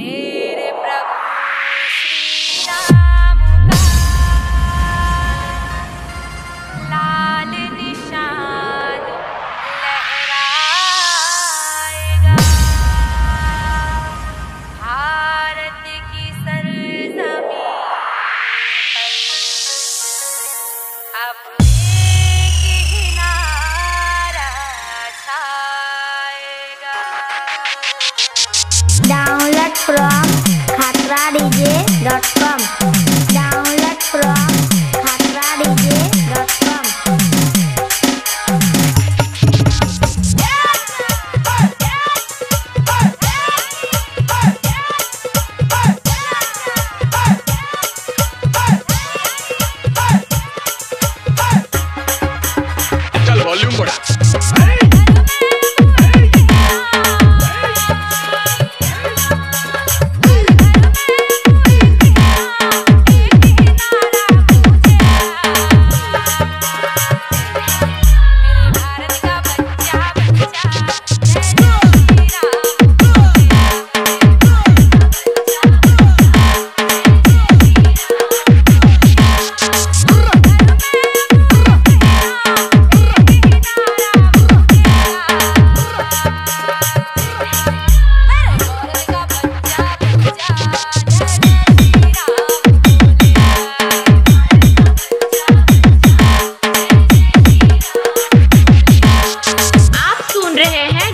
Yeah. रहे हैं।